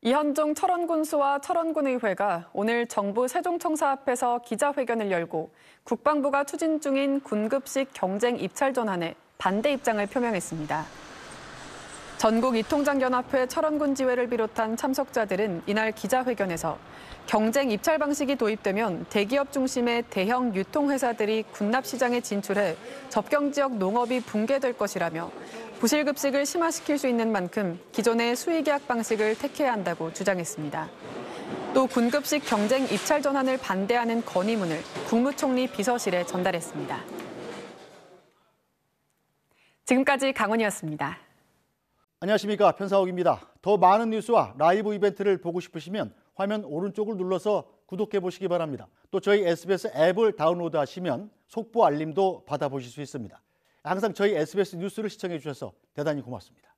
이현종 철원군수와 철원군의회가 오늘 정부 세종청사 앞에서 기자회견을 열고 국방부가 추진 중인 군급식 경쟁 입찰 전환에 반대 입장을 표명했습니다. 전국 이통장연합회 철원군 지회를 비롯한 참석자들은 이날 기자회견에서 경쟁 입찰 방식이 도입되면 대기업 중심의 대형 유통회사들이 군납 시장에 진출해 접경 지역 농업이 붕괴될 것이라며 부실급식을 심화시킬 수 있는 만큼 기존의 수의계약 방식을 택해야 한다고 주장했습니다. 또 군급식 경쟁 입찰 전환을 반대하는 건의문을 국무총리 비서실에 전달했습니다. 지금까지 강원이었습니다. 안녕하십니까 편사옥입니다. 더 많은 뉴스와 라이브 이벤트를 보고 싶으시면 화면 오른쪽을 눌러서 구독해 보시기 바랍니다. 또 저희 SBS 앱을 다운로드 하시면 속보 알림도 받아보실 수 있습니다. 항상 저희 SBS 뉴스를 시청해 주셔서 대단히 고맙습니다.